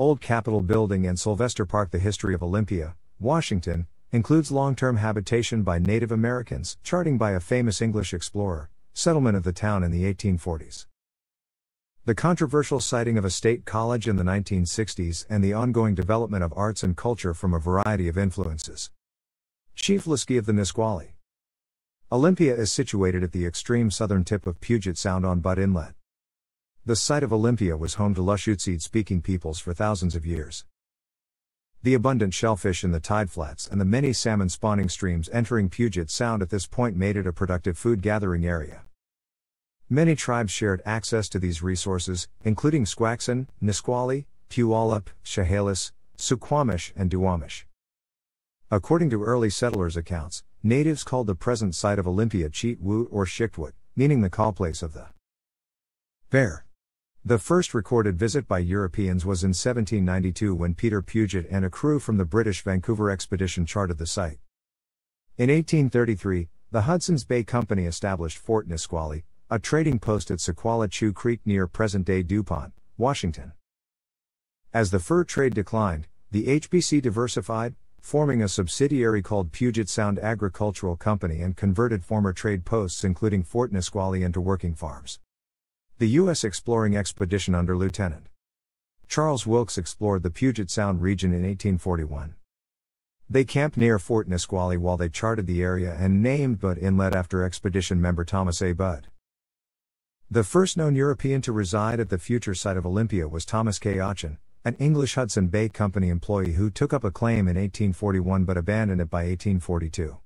Old Capitol Building and Sylvester Park The history of Olympia, Washington, includes long term habitation by Native Americans, charting by a famous English explorer, settlement of the town in the 1840s. The controversial siting of a state college in the 1960s and the ongoing development of arts and culture from a variety of influences. Chief Leschi of the Nisqually. Olympia is situated at the extreme southern tip of Puget Sound on Budd Inlet. The site of Olympia was home to Lushootseed speaking peoples for thousands of years. The abundant shellfish in the tide flats and the many salmon spawning streams entering Puget Sound at this point made it a productive food gathering area. Many tribes shared access to these resources, including Squaxin, Nisqually, Puyallup, Chehalis, Suquamish, and Duwamish. According to early settlers' accounts, natives called the present site of Olympia Cheet Woot or Schictwoot, meaning the call place of the bear. The first recorded visit by Europeans was in 1792 when Peter Puget and a crew from the British Vancouver expedition charted the site. In 1833, the Hudson's Bay Company established Fort Nisqually, a trading post at Sequalitchew Creek near present day DuPont, Washington. As the fur trade declined, the HBC diversified, forming a subsidiary called Puget Sound Agricultural Company and converted former trade posts including Fort Nisqually into working farms. The U.S. exploring expedition under Lieutenant Charles Wilkes explored the Puget Sound region in 1841. They camped near Fort Nisqually while they charted the area and named Budd Inlet after expedition member Thomas A. Budd. The first known European to reside at the future site of Olympia was Thomas K. Auchen, an English Hudson Bay Company employee who took up a claim in 1841 but abandoned it by 1842.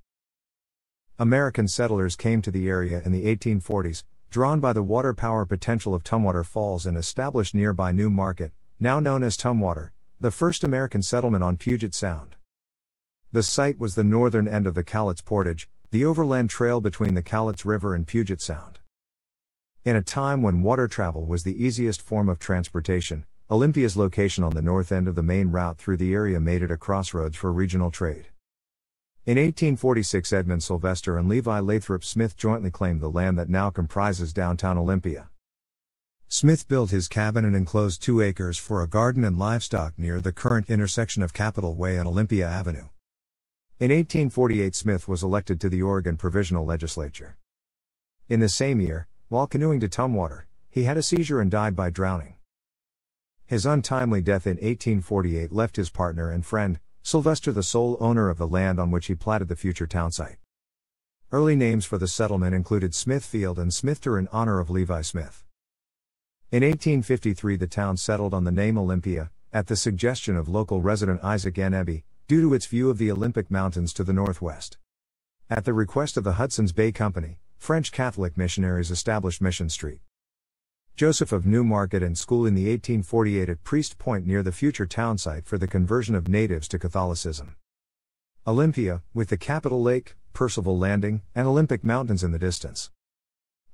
American settlers came to the area in the 1840s, drawn by the water power potential of Tumwater Falls and established nearby New Market, now known as Tumwater, the first American settlement on Puget Sound. The site was the northern end of the Cowlitz Portage, the overland trail between the Cowlitz River and Puget Sound. In a time when water travel was the easiest form of transportation, Olympia's location on the north end of the main route through the area made it a crossroads for regional trade. In 1846, Edmund Sylvester and Levi Lathrop Smith jointly claimed the land that now comprises downtown Olympia. Smith built his cabin and enclosed two acres for a garden and livestock near the current intersection of Capitol Way and Olympia Avenue. In 1848, Smith was elected to the Oregon Provisional Legislature. In the same year, while canoeing to Tumwater, he had a seizure and died by drowning. His untimely death in 1848 left his partner and friend, Sylvester the sole owner of the land on which he platted the future townsite. Early names for the settlement included Smithfield and Smithter in honor of Levi Smith. In 1853 the town settled on the name Olympia, at the suggestion of local resident Isaac N. Eby, due to its view of the Olympic Mountains to the northwest. At the request of the Hudson's Bay Company, French Catholic missionaries established Mission Street. Joseph of Newmarket and school in the 1848 at Priest Point near the future townsite for the conversion of natives to Catholicism. Olympia, with the Capitol Lake, Percival Landing, and Olympic Mountains in the distance.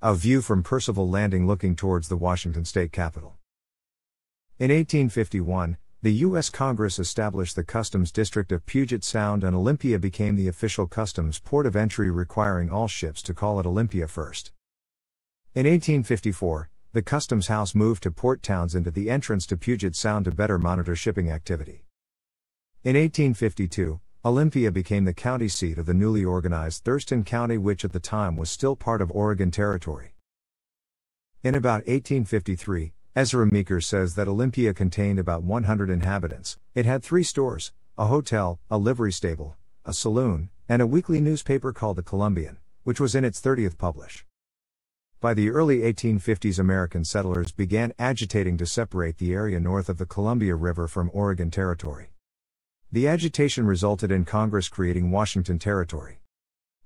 A view from Percival Landing looking towards the Washington state capitol. In 1851, the U.S. Congress established the Customs District of Puget Sound and Olympia became the official customs port of entry requiring all ships to call at Olympia first. In 1854, the Customs House moved to Port Townsend to the entrance to Puget Sound to better monitor shipping activity. In 1852, Olympia became the county seat of the newly organized Thurston County, which at the time was still part of Oregon Territory. In about 1853, Ezra Meeker says that Olympia contained about 100 inhabitants. It had three stores, a hotel, a livery stable, a saloon, and a weekly newspaper called the Columbian, which was in its 30th publish. By the early 1850s, American settlers began agitating to separate the area north of the Columbia River from Oregon Territory. The agitation resulted in Congress creating Washington Territory.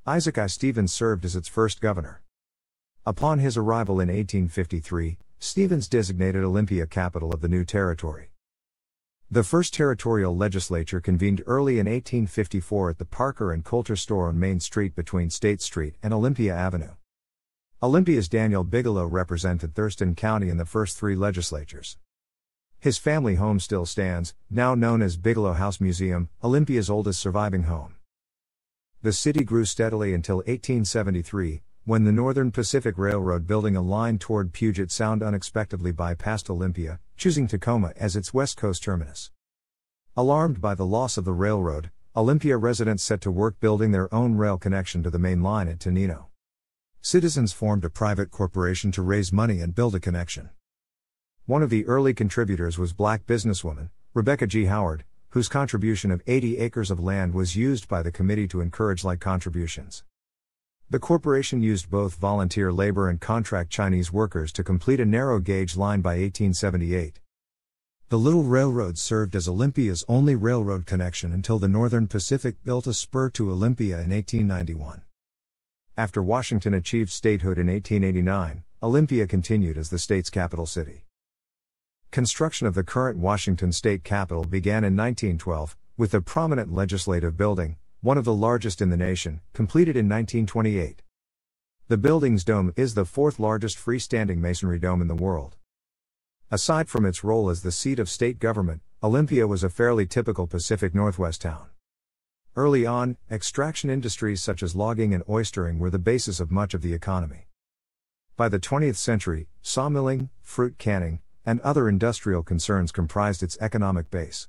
Isaac I. Stevens served as its first governor. Upon his arrival in 1853, Stevens designated Olympia capital of the new territory. The first territorial legislature convened early in 1854 at the Parker and Coulter store on Main Street between State Street and Olympia Avenue. Olympia's Daniel Bigelow represented Thurston County in the first three legislatures. His family home still stands, now known as Bigelow House Museum, Olympia's oldest surviving home. The city grew steadily until 1873, when the Northern Pacific Railroad building a line toward Puget Sound unexpectedly bypassed Olympia, choosing Tacoma as its West Coast terminus. Alarmed by the loss of the railroad, Olympia residents set to work building their own rail connection to the main line at Tenino. Citizens formed a private corporation to raise money and build a connection. One of the early contributors was black businesswoman, Rebecca G. Howard, whose contribution of 80 acres of land was used by the committee to encourage like contributions. The corporation used both volunteer labor and contract Chinese workers to complete a narrow gauge line by 1878. The Little Railroad served as Olympia's only railroad connection until the Northern Pacific built a spur to Olympia in 1891. After Washington achieved statehood in 1889, Olympia continued as the state's capital city. Construction of the current Washington state capitol began in 1912, with the prominent legislative building, one of the largest in the nation, completed in 1928. The building's dome is the fourth largest freestanding masonry dome in the world. Aside from its role as the seat of state government, Olympia was a fairly typical Pacific Northwest town. Early on, extraction industries such as logging and oystering were the basis of much of the economy. By the 20th century, sawmilling, fruit canning, and other industrial concerns comprised its economic base.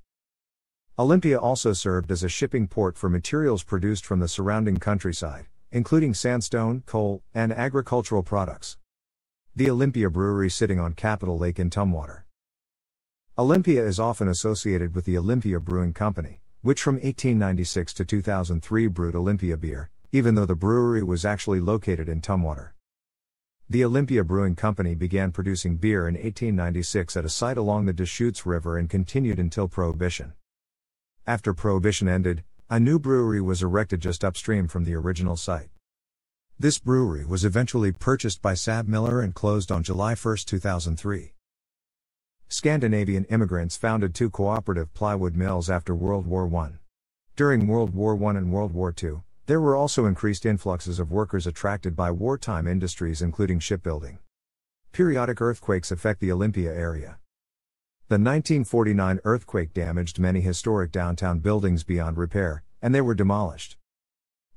Olympia also served as a shipping port for materials produced from the surrounding countryside, including sandstone, coal, and agricultural products. The Olympia Brewery sitting on Capitol Lake in Tumwater. Olympia is often associated with the Olympia Brewing Company, which from 1896 to 2003 brewed Olympia beer, even though the brewery was actually located in Tumwater. The Olympia Brewing Company began producing beer in 1896 at a site along the Deschutes River and continued until Prohibition. After Prohibition ended, a new brewery was erected just upstream from the original site. This brewery was eventually purchased by SABMiller and closed on July 1, 2003. Scandinavian immigrants founded two cooperative plywood mills after World War I. During World War I and World War II, there were also increased influxes of workers attracted by wartime industries, including shipbuilding. Periodic earthquakes affect the Olympia area. The 1949 earthquake damaged many historic downtown buildings beyond repair, and they were demolished.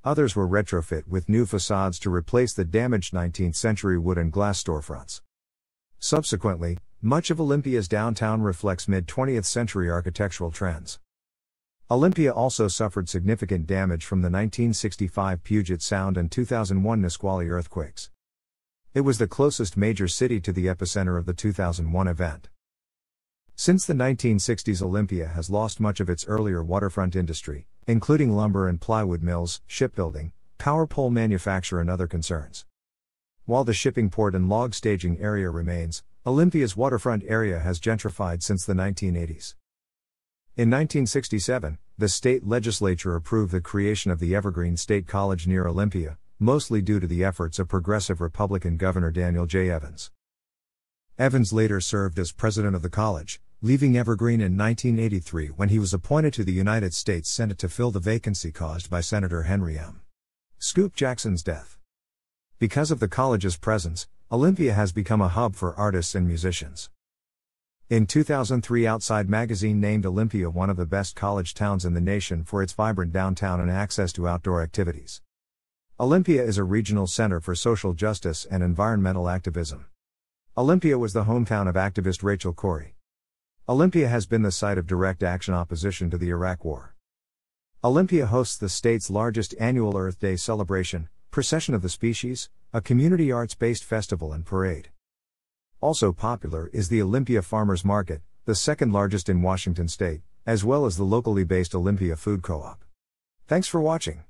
Others were retrofit with new facades to replace the damaged 19th century wood and glass storefronts. Subsequently, much of Olympia's downtown reflects mid 20th century architectural trends. Olympia also suffered significant damage from the 1965 Puget Sound and 2001 Nisqually earthquakes. It was the closest major city to the epicenter of the 2001 event. Since the 1960s, Olympia has lost much of its earlier waterfront industry, including lumber and plywood mills, shipbuilding, power pole manufacture, and other concerns. While the shipping port and log staging area remains, Olympia's waterfront area has gentrified since the 1980s. In 1967, the state legislature approved the creation of the Evergreen State College near Olympia, mostly due to the efforts of progressive Republican Governor Daniel J. Evans. Evans later served as president of the college, leaving Evergreen in 1983 when he was appointed to the United States Senate to fill the vacancy caused by Senator Henry M. Scoop Jackson's death. Because of the college's presence, Olympia has become a hub for artists and musicians. In 2003, Outside Magazine named Olympia one of the best college towns in the nation for its vibrant downtown and access to outdoor activities. Olympia is a regional center for social justice and environmental activism. Olympia was the hometown of activist Rachel Corrie. Olympia has been the site of direct action opposition to the Iraq War. Olympia hosts the state's largest annual Earth Day celebration, Procession of the Species, a community arts based festival and parade. Also popular is the Olympia Farmers Market, the second largest in Washington state, as well as the locally based Olympia Food Co op. Thanks for watching.